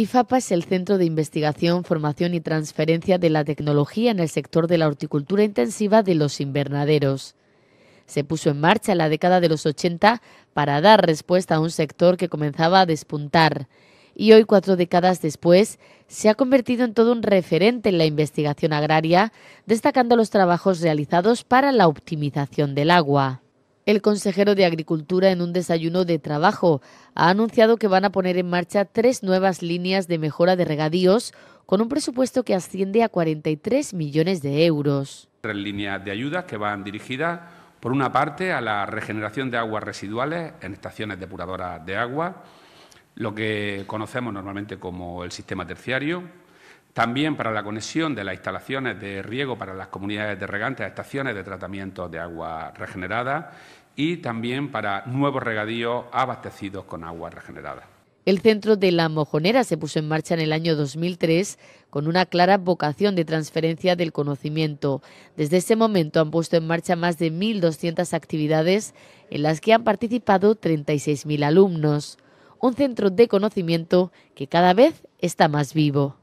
IFAPA es el centro de investigación, formación y transferencia de la tecnología en el sector de la horticultura intensiva de los invernaderos. Se puso en marcha en la década de los 80 para dar respuesta a un sector que comenzaba a despuntar y hoy, cuatro décadas después, se ha convertido en todo un referente en la investigación agraria, destacando los trabajos realizados para la optimización del agua. El consejero de Agricultura en un desayuno de trabajo ha anunciado que van a poner en marcha tres nuevas líneas de mejora de regadíos con un presupuesto que asciende a 43 millones de euros. Tres líneas de ayuda que van dirigidas, por una parte, a la regeneración de aguas residuales en estaciones depuradoras de agua, lo que conocemos normalmente como el sistema terciario, también para la conexión de las instalaciones de riego para las comunidades de regantes a estaciones de tratamiento de agua regenerada y también para nuevos regadíos abastecidos con agua regenerada. El centro de La Mojonera se puso en marcha en el año 2003 con una clara vocación de transferencia del conocimiento. Desde ese momento han puesto en marcha más de 1.200 actividades en las que han participado 36.000 alumnos un centro de conocimiento que cada vez está más vivo.